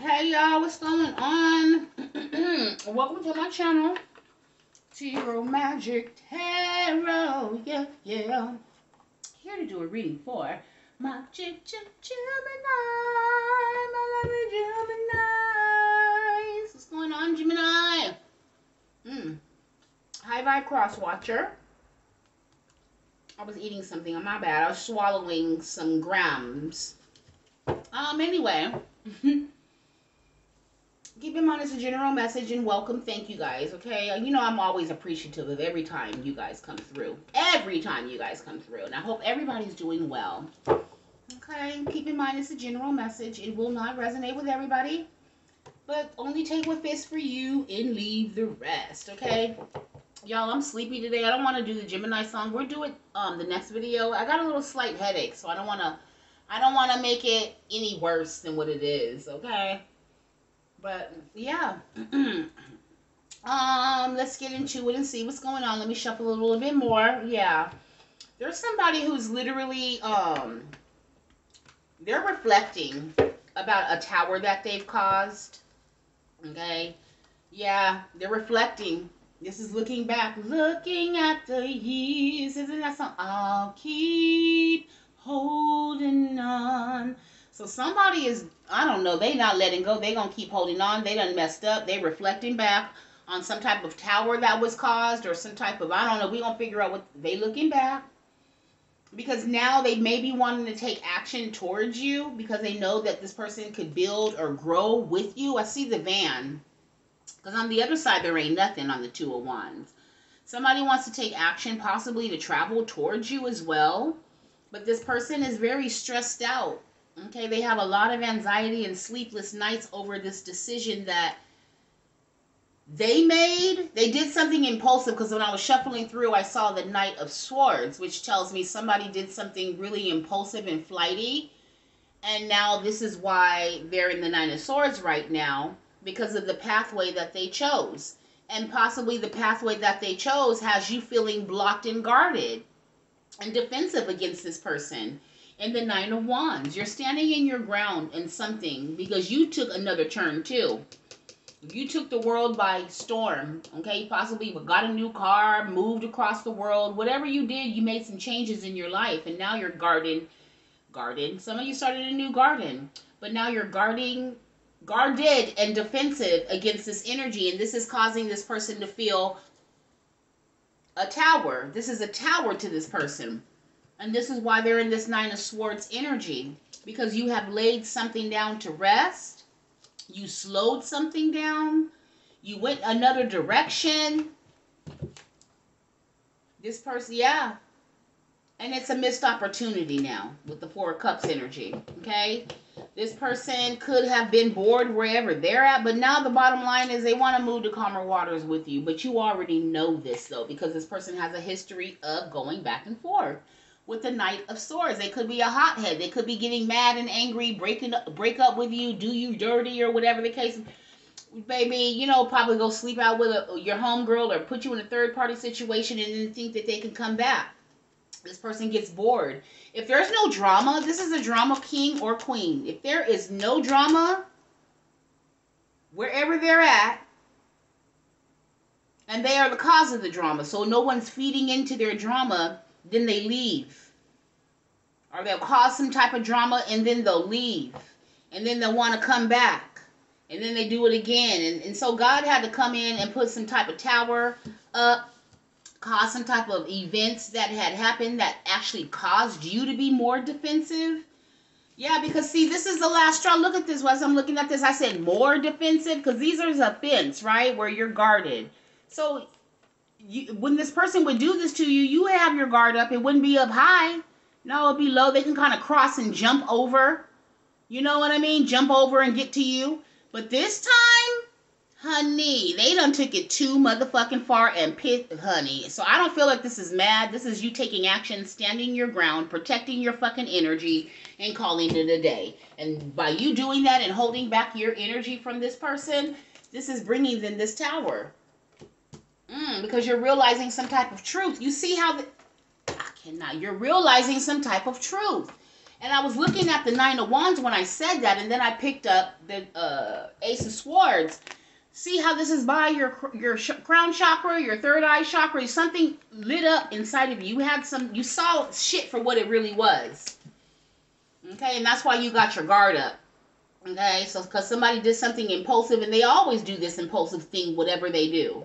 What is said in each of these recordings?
Hey y'all, what's going on? Welcome to my channel. Tarot Magic Tarot. Yeah, yeah. Here to do a reading for my Gemini. My lovely Gemini. What's going on, Gemini? Mm. Hi, Vibe Cross Watcher. I was eating something on my bad. I was swallowing some grams. Um, anyway. keep in mind it's a general message and welcome thank you guys okay? You know i'm always appreciative of every time you guys come through. Every time you guys come through and i hope everybody's doing well okay? Keep in mind it's a general message. It will not resonate with everybody but only take what fits for you and leave the rest okay? Y'all i'm sleepy today. I don't want to do the gemini song. We'll do it um the next video. I got a little slight headache so i don't want to i don't want to make it any worse than what it is okay but yeah. um, let's get into it and see what's going on. Let me shuffle a little bit more. Yeah. There's somebody who's literally um they're reflecting about a tower that they've caused. Okay. Yeah, they're reflecting. This is looking back, looking at the years. Isn't that something? I'll keep holding on. So somebody is, I don't know, they not letting go. They gonna keep holding on. They done messed up. They reflecting back on some type of tower that was caused or some type of, I don't know. We gonna figure out what they looking back. Because now they may be wanting to take action towards you because they know that this person could build or grow with you. I see the van. Because on the other side, there ain't nothing on the Two oh of Wands. Somebody wants to take action, possibly to travel towards you as well. But this person is very stressed out Okay, they have a lot of anxiety and sleepless nights over this decision that they made. They did something impulsive because when I was shuffling through, I saw the Knight of Swords, which tells me somebody did something really impulsive and flighty. And now this is why they're in the Nine of Swords right now because of the pathway that they chose. And possibly the pathway that they chose has you feeling blocked and guarded and defensive against this person and the Nine of Wands. You're standing in your ground in something because you took another turn too. You took the world by storm, okay? Possibly got a new car, moved across the world. Whatever you did, you made some changes in your life, and now you're guarding. Garden. Some of you started a new garden, but now you're guarding, guarded and defensive against this energy, and this is causing this person to feel a tower. This is a tower to this person and this is why they're in this Nine of Swords energy. Because you have laid something down to rest. You slowed something down. You went another direction. This person, yeah. And it's a missed opportunity now with the Four of Cups energy. Okay? This person could have been bored wherever they're at, but now the bottom line is they want to move to calmer waters with you. But you already know this, though, because this person has a history of going back and forth with the Knight of Swords. They could be a hothead. They could be getting mad and angry, breaking break up with you, do you dirty or whatever the case. Baby, you know, probably go sleep out with a, your homegirl or put you in a third party situation and then think that they can come back. This person gets bored. If there's no drama, this is a drama king or queen. If there is no drama, wherever they're at, and they are the cause of the drama, so no one's feeding into their drama, then they leave. Or they'll cause some type of drama and then they'll leave. And then they'll want to come back. And then they do it again. And, and so God had to come in and put some type of tower up, cause some type of events that had happened that actually caused you to be more defensive. Yeah, because see, this is the last straw. Look at this. As I'm looking at this, I said more defensive because these are the fence, right? Where you're guarded. So you, when this person would do this to you, you have your guard up. It wouldn't be up high. No, it'd be low. They can kind of cross and jump over. You know what I mean? Jump over and get to you. But this time, honey, they done took it too motherfucking far and pit, honey. So I don't feel like this is mad. This is you taking action, standing your ground, protecting your fucking energy, and calling it a day. And by you doing that and holding back your energy from this person, this is bringing them this tower. Mm, because you're realizing some type of truth. You see how the, I cannot. You're realizing some type of truth. And I was looking at the Nine of Wands when I said that, and then I picked up the uh, Ace of Swords. See how this is by your your crown chakra, your third eye chakra. Something lit up inside of you. You had some. You saw shit for what it really was. Okay, and that's why you got your guard up. Okay, so because somebody did something impulsive, and they always do this impulsive thing, whatever they do.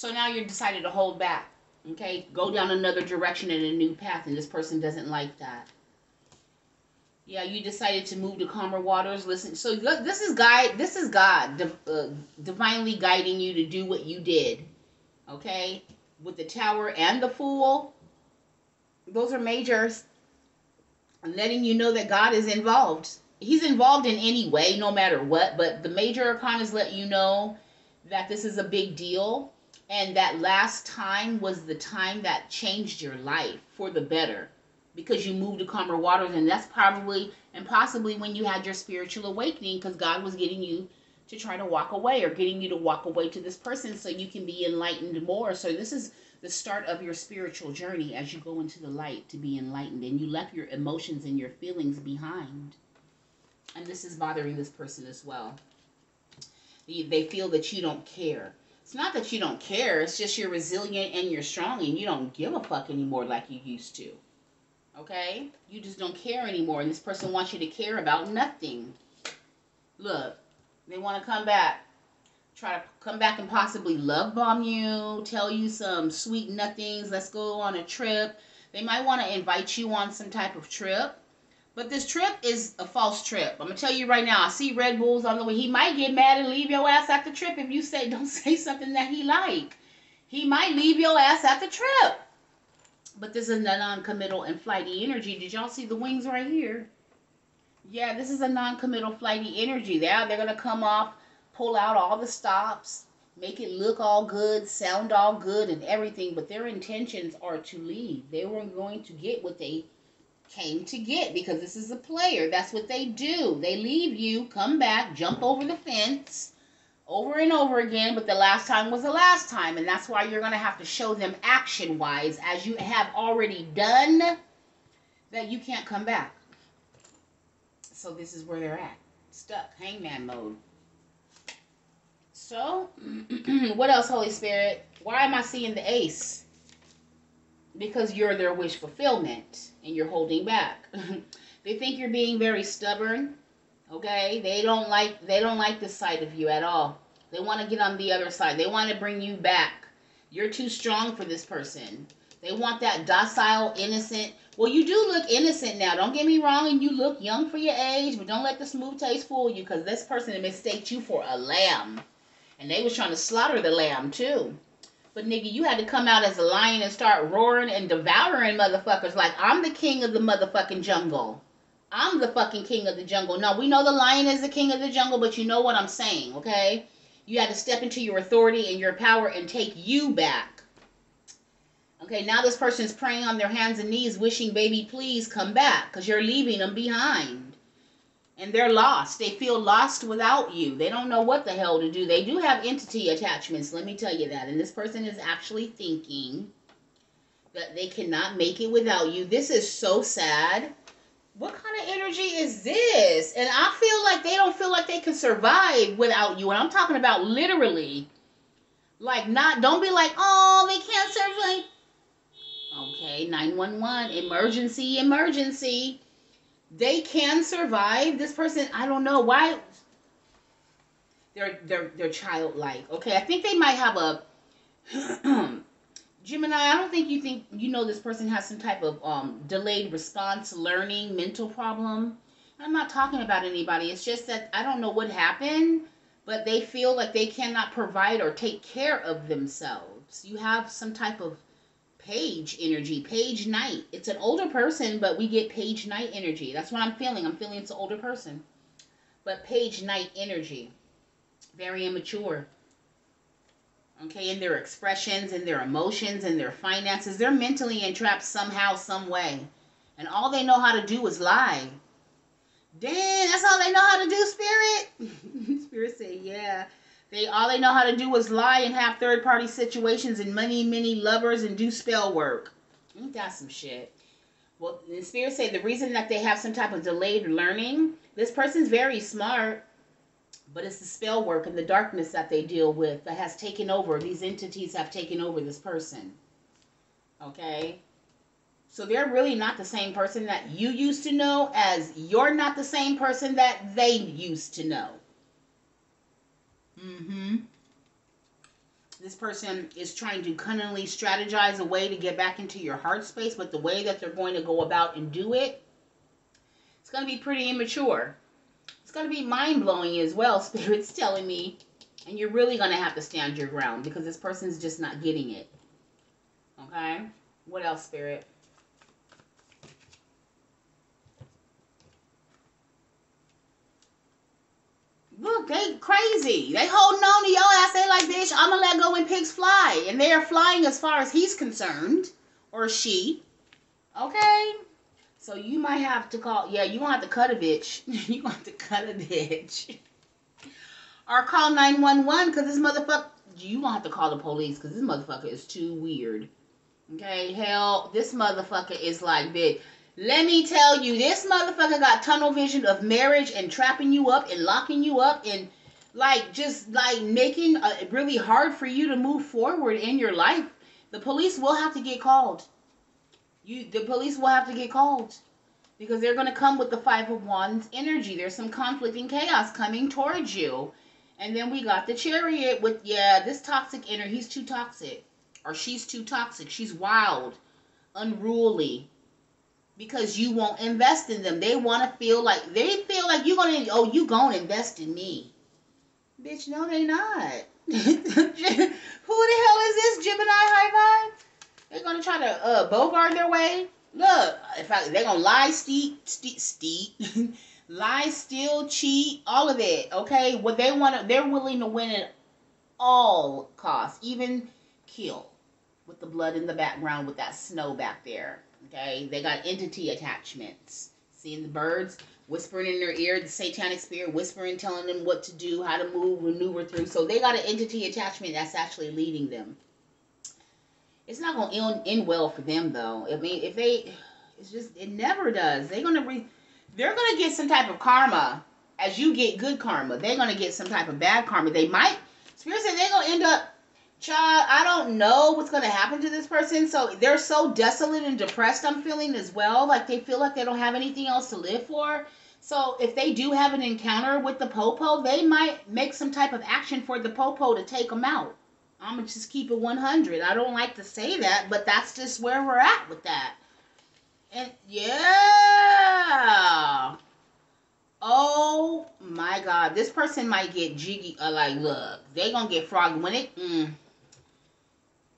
So now you decided to hold back. Okay, go down another direction in a new path, and this person doesn't like that. Yeah, you decided to move to calmer waters. Listen, so this is God. This is God uh, divinely guiding you to do what you did. Okay, with the tower and the fool. Those are majors. Letting you know that God is involved. He's involved in any way, no matter what. But the major arcanas let you know that this is a big deal, and that last time was the time that changed your life for the better because you moved to calmer waters. And that's probably and possibly when you had your spiritual awakening because god was getting you to try to walk away or getting you to walk away to this person so you can be enlightened more. So this is the start of your spiritual journey as you go into the light to be enlightened. And you left your emotions and your feelings behind. And this is bothering this person as well. They feel that you don't care it's not that you don't care it's just you're resilient and you're strong and you don't give a fuck anymore like you used to Okay? You just don't care anymore. And this person wants you to care about nothing. Look, they want to come back. Try to come back and possibly love bomb you, tell you some sweet nothings. Let's go on a trip. They might want to invite you on some type of trip. But this trip is a false trip. I'm gonna tell you right now. I see Red Bulls on the way. He might get mad and leave your ass at the trip if you say don't say something that he like. He might leave your ass at the trip. But this is a non-committal and flighty energy. Did y'all see the wings right here? Yeah, this is a non-committal flighty energy. They're, they're to come off, pull out all the stops, make it look all good, sound all good and everything. But their intentions are to leave. They weren't going to get what they came to get because this is a player. That's what they do. They leave you, come back, jump over the fence, over and over again, but the last time was the last time. And that's why you're going to have to show them action wise, as you have already done, that you can't come back. So this is where they're at. Stuck. Hangman mode. So, what else, Holy Spirit? Why am I seeing the ace? Because you're their wish fulfillment and you're holding back. they think you're being very stubborn Okay? They don't like they don't like the sight of you at all. They want to get on the other side. They want to bring you back. You're too strong for this person. They want that docile, innocent. Well, you do look innocent now. Don't get me wrong, and you look young for your age, but don't let the smooth taste fool you, because this person mistaked you for a lamb. And they was trying to slaughter the lamb too. But nigga, you had to come out as a lion and start roaring and devouring motherfuckers like I'm the king of the motherfucking jungle. I'm the fucking king of the jungle. No, we know the lion is the king of the jungle, but you know what I'm saying, okay? You had to step into your authority and your power and take you back. Okay, now this person's praying on their hands and knees, wishing, baby, please come back, because you're leaving them behind. And they're lost. They feel lost without you. They don't know what the hell to do. They do have entity attachments, let me tell you that. And this person is actually thinking that they cannot make it without you. This is so sad what kind of energy is this? And I feel like they don't feel like they can survive without you. And I'm talking about literally. Like not don't be like, "Oh, they can't survive." Okay, 911 emergency emergency. They can survive. This person, I don't know why they're they're they're childlike. Okay, I think they might have a Gemini, I don't think you think you know this person has some type of um, delayed response learning mental problem. I'm not talking about anybody. It's just that I don't know what happened, but they feel like they cannot provide or take care of themselves. You have some type of page energy, page knight. It's an older person, but we get page knight energy. That's what I'm feeling. I'm feeling it's an older person. But page knight energy. Very immature okay, in their expressions, in their emotions, in their finances. They're mentally entrapped somehow, some way. And all they know how to do is lie. Dang, that's all they know how to do, Spirit. Spirit say, yeah. They all they know how to do is lie and have third party situations and many, many lovers and do spell work. Ain't that some shit? Well, the spirit say the reason that they have some type of delayed learning, this person's very smart, but it's the spell work and the darkness that they deal with that has taken over. These entities have taken over this person. Okay? So they're really not the same person that you used to know as you're not the same person that they used to know. Mm-hmm. This person is trying to cunningly strategize a way to get back into your heart space, but the way that they're going to go about and do it, it's going to be pretty immature. It's going to be mind blowing as well, Spirit's telling me. And you're really going to have to stand your ground because this person's just not getting it. Okay? What else, Spirit? Look, they crazy. They holding on to your ass. They like, bitch, I'm gonna let go when pigs fly. And they are flying as far as he's concerned. Or she. Okay? So you might have to call yeah, you gonna have to cut a bitch. you gonna have to cut a bitch. or call 911 because this motherfucker you gonna have to call the police because this motherfucker is too weird. Okay, hell, this motherfucker is like, bitch. Let me tell you, this motherfucker got tunnel vision of marriage and trapping you up and locking you up and like just like making uh, it really hard for you to move forward in your life. The police will have to get called. You, the police will have to get called because they're going to come with the five of wands energy. There's some conflict and chaos coming towards you. And then we got the chariot with yeah, this toxic energy. He's too toxic, or she's too toxic. She's wild, unruly because you won't invest in them. They want to feel like they feel like you're gonna oh you gonna invest in me, bitch. No, they not. Who the hell is this Gemini high five? They're gonna try to uh, bogart their way. Look, in fact, they're gonna lie, steep, steep, steep, lie, steal, cheat, all of it. Okay, what they want to, they're willing to win at all costs, even kill with the blood in the background with that snow back there. Okay, they got entity attachments. Seeing the birds whispering in their ear, the satanic spirit whispering, telling them what to do, how to move, maneuver through. So they got an entity attachment that's actually leading them. It's not gonna end, end well for them though. I mean, if they, it's just it never does. They're gonna re, they're gonna get some type of karma as you get good karma. They're gonna get some type of bad karma. They might. Spirit said they're gonna end up child, I don't know what's going to happen to this person. So they're so desolate and depressed, I'm feeling as well. Like they feel like they don't have anything else to live for. So if they do have an encounter with the popo, they might make some type of action for the popo to take them out. I'm going to just keep it 100. I don't like to say that, but that's just where we're at with that. And yeah. Oh my God, this person might get jiggy. Uh, like, look, they gonna get froggy when it. Mm,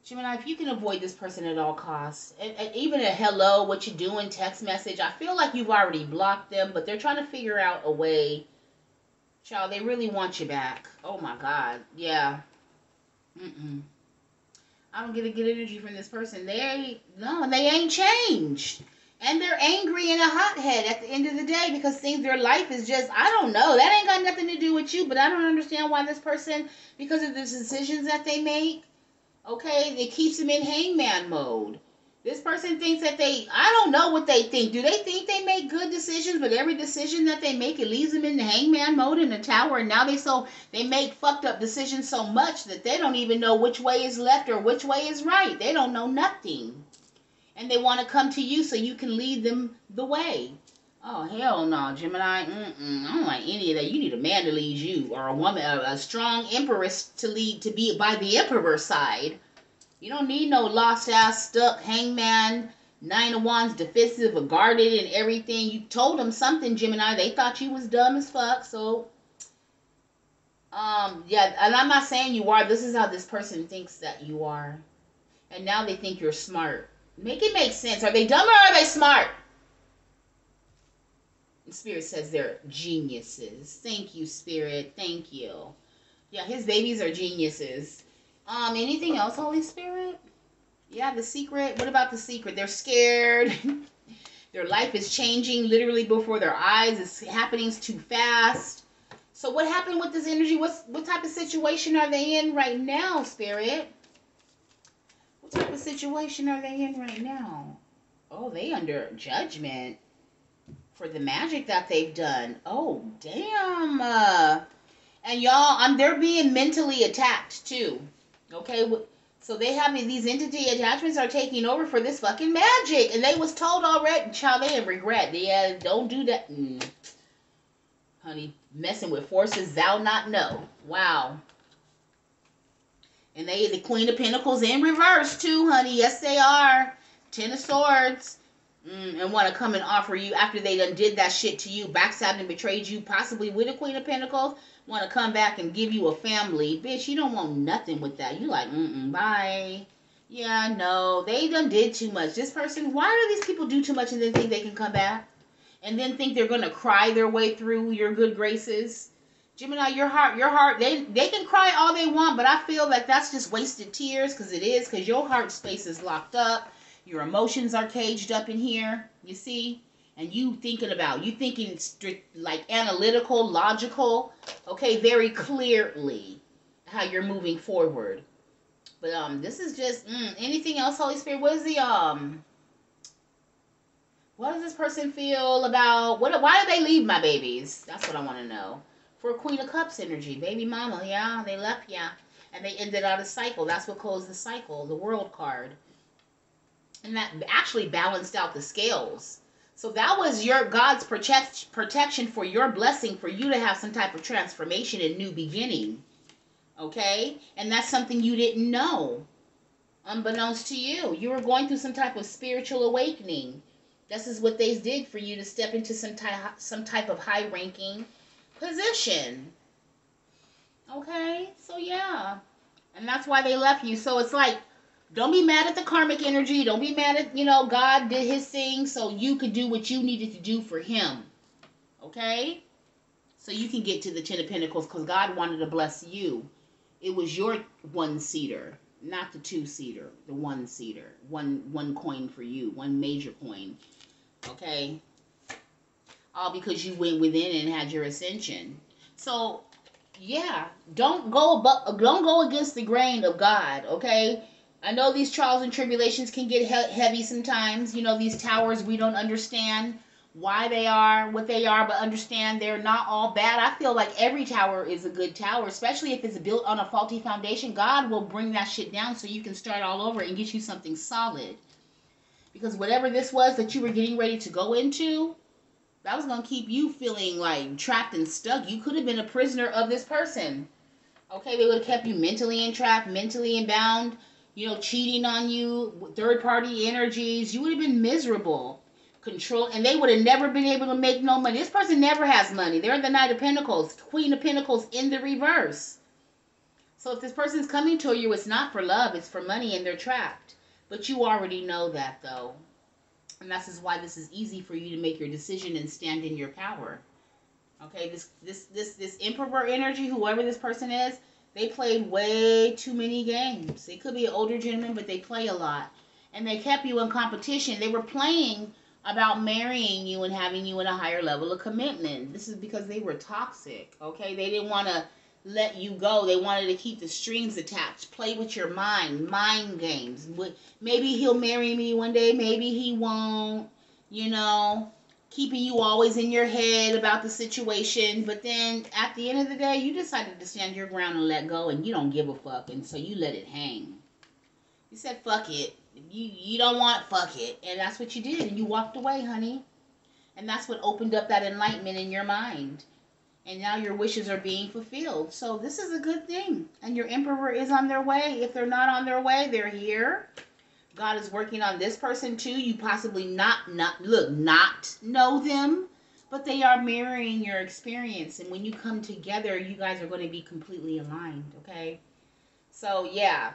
Gemini, if you can avoid this person at all costs, and, and even a hello, what you doing, text message, I feel like you've already blocked them, but they're trying to figure out a way. Child, they really want you back. Oh my God, yeah. Mm-mm. I don't get a good energy from this person. They no, they ain't changed. And they're angry and a hothead at the end of the day because things their life is just I don't know. That ain't got nothing to do with you, but I don't understand why this person because of the decisions that they make Okay, it keeps them in hangman mode. This person thinks that they, I don't know what they think. Do they think they make good decisions, but every decision that they make, it leaves them in the hangman mode in the tower, and now they so they make fucked up decisions so much that they don't even know which way is left or which way is right. They don't know nothing, and they want to come to you so you can lead them the way. Oh hell no, Gemini. Mm-mm, I don't like any of that. You need a man to lead you, or a woman, a, a strong empress to lead to be by the emperor's side. You don't need no lost ass, stuck hangman, nine of wands, defensive, or guarded, and everything. You told them something, Gemini. They thought you was dumb as fuck. So, um, yeah, and I'm not saying you are. This is how this person thinks that you are, and now they think you're smart. Make it make sense. Are they dumb or are they smart? Spirit says they're geniuses. Thank you, Spirit. Thank you. Yeah, his babies are geniuses. Um, anything else, Holy Spirit? Yeah, the secret. What about the secret? They're scared. their life is changing literally before their eyes. It's happening too fast. So what happened with this energy? What's what type of situation are they in right now, Spirit? What type of situation are they in right now? Oh, they under judgment for the magic that they've done. Oh, damn. Uh, and y'all, I'm they're being mentally attacked too. Okay, so they have these entity attachments are taking over for this fucking magic, and they was told already, child, they regret. Yeah, don't do that, mm. honey. Messing with forces thou not know. Wow. And they the Queen of Pentacles in reverse too, honey. Yes, they are. Ten of Swords. Mm, and want to come and offer you after they done did that shit to you, backstabbed and betrayed you, possibly with a Queen of Pentacles, want to come back and give you a family. Bitch, you don't want nothing with that. You like, mm-mm, bye. Yeah, no, they done did too much. This person, why do these people do too much and then think they can come back? And then think they're gonna cry their way through your good graces? Gemini, your heart, your heart, they they can cry all they want, but I feel like that's just wasted tears because it is, because your heart space is locked up your emotions are caged up in here, you see? And you thinking about, you thinking like analytical, logical, okay, very clearly how you're moving forward. But um, this is just mm, anything else, Holy Spirit. What is the um? What does this person feel about what? Why did they leave my babies? That's what I want to know. For Queen of Cups energy, baby mama, yeah, they left, yeah, and they ended out a cycle. That's what closed the cycle. The World card and that actually balanced out the scales. So that was your God's protect, protection for your blessing for you to have some type of transformation and new beginning. Okay? And that's something you didn't know. Unbeknownst to you. You were going through some type of spiritual awakening. This is what they did for you to step into some type some type of high ranking position. Okay? So yeah. And that's why they left you. So it's like don't be mad at the karmic energy. Don't be mad at, you know, God did his thing so you could do what you needed to do for him. Okay? So you can get to the Ten of Pentacles because God wanted to bless you. It was your one seater, not the two seater, the one seater. One one coin for you, one major coin. Okay? All because you went within and had your ascension. So yeah, don't go but don't go against the grain of God, okay? I know these trials and tribulations can get he- heavy sometimes. You know, these towers, we don't understand why they are what they are, but understand they're not all bad. I feel like every tower is a good tower, especially if it's built on a faulty foundation. God will bring that shit down so you can start all over and get you something solid. Because whatever this was that you were getting ready to go into, that was going to keep you feeling like trapped and stuck. You could have been a prisoner of this person. Okay, they would have kept you mentally entrapped, mentally bound you know, cheating on you, third party energies, you would have been miserable. Control, and they would have never been able to make no money. This person never has money. They're the Knight of Pentacles, Queen of Pentacles in the reverse. So if this person's coming to you, it's not for love, it's for money, and they're trapped. But you already know that, though. And this is why this is easy for you to make your decision and stand in your power. Okay, this this this this emperor energy, whoever this person is, they played way too many games. They could be older gentleman, but they play a lot. And they kept you in competition. They were playing about marrying you and having you in a higher level of commitment. This is because they were toxic, okay? They didn't want to let you go. They wanted to keep the strings attached. Play with your mind, mind games. Maybe he'll marry me one day, maybe he won't, you know keeping you always in your head about the situation. But then at the end of the day, you decided to stand your ground and let go, and you don't give a fuck, and so you let it hang. You said fuck it. You you don't want fuck it, and that's what you did, and you walked away, honey. And that's what opened up that enlightenment in your mind. And now your wishes are being fulfilled. So this is a good thing. And your emperor is on their way. If they're not on their way, they're here. God is working on this person too. You possibly not not look not know them, but they are mirroring your experience. And when you come together, you guys are going to be completely aligned. Okay, so yeah,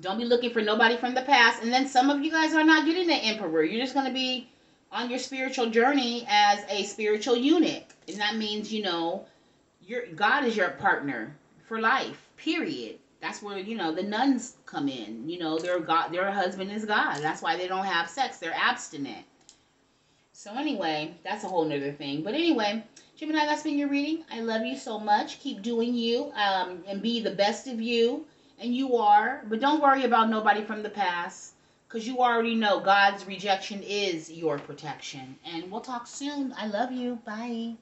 don't be looking for nobody from the past. And then some of you guys are not getting the emperor. You're just going to be on your spiritual journey as a spiritual unit, and that means you know, your God is your partner for life. Period that's where you know the nuns come in. You know, their God, their husband is God. That's why they don't have sex. They're abstinent. So anyway, that's a whole nother thing. But anyway, Gemini, that's been your reading. I love you so much. Keep doing you, um, and be the best of you, and you are. But don't worry about nobody from the past. Because you already know God's rejection is your protection. And we'll talk soon. I love you. Bye.